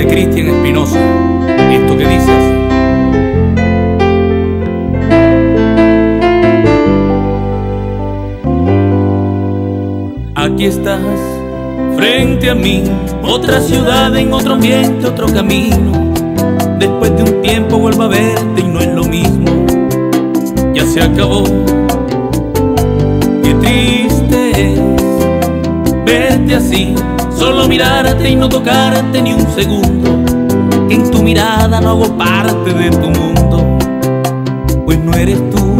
de Cristian Espinosa. Esto que dice así. Aquí estás, frente a mí, otra ciudad en otro ambiente, otro camino. Después de un tiempo vuelvo a verte y no es lo mismo. Ya se acabó. Qué triste es verte así, solo mirarte y no tocarte ni un segundo. Que en tu mirada no hago parte de tu mundo, pues no eres tú.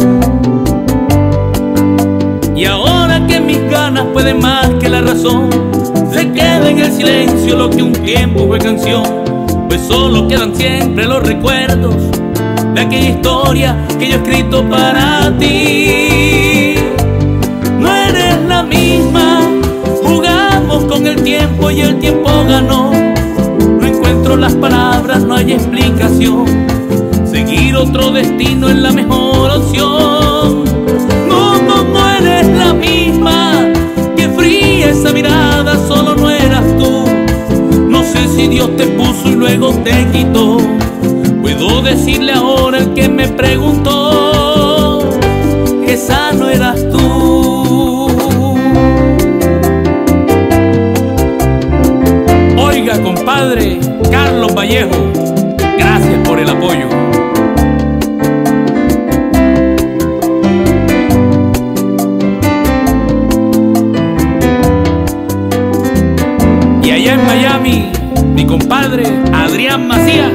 Y ahora que mis ganas pueden más que la razón, se queda en el silencio lo que un tiempo fue canción, pues solo quedan siempre los recuerdos de aquella historia que yo he escrito para ti. Seguir otro destino es la mejor opción. No, no, no eres la misma. Que fría esa mirada, solo no eras tú. No sé si Dios te puso y luego te quitó. Puedo decirle ahora el que me preguntó mi compadre Adrián Macías.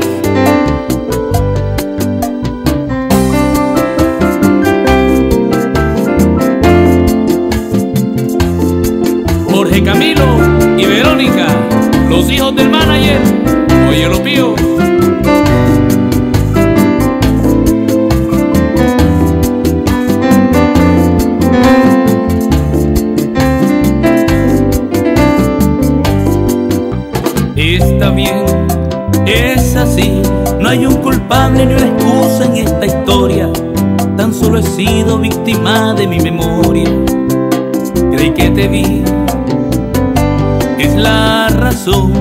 Jorge Camilo y Verónica, los hijos del manager, oye lo pío. No hay un culpable ni una excusa en esta historia, tan solo he sido víctima de mi memoria. Creí que te vi, es la razón,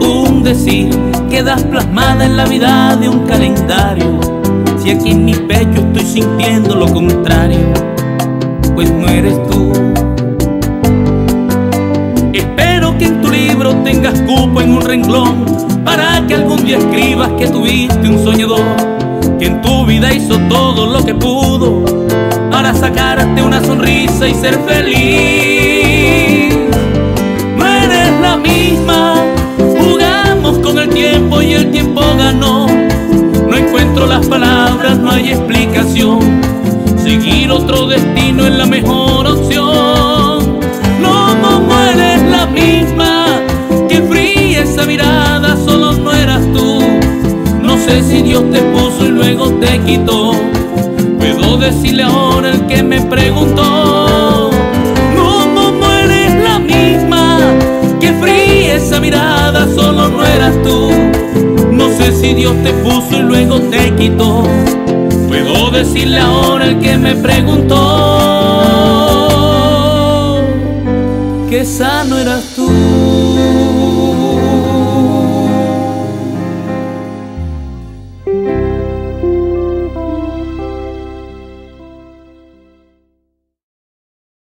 un decir. Quedas plasmada en la vida de un calendario, si aquí en mi pecho estoy sintiendo lo contrario, pues no eres tú. Tengas cupo en un renglón para que algún día escribas que tuviste un soñador que en tu vida hizo todo lo que pudo para sacarte una sonrisa y ser feliz. No eres la misma, jugamos con el tiempo y el tiempo ganó. No encuentro las si Dios te puso y luego te quitó. Puedo decirle ahora el que me preguntó. No, no, eres la misma. Que fría esa mirada, solo no eras tú. No sé si Dios te puso y luego te quitó. Puedo decirle ahora el que me preguntó que esa no eras tú.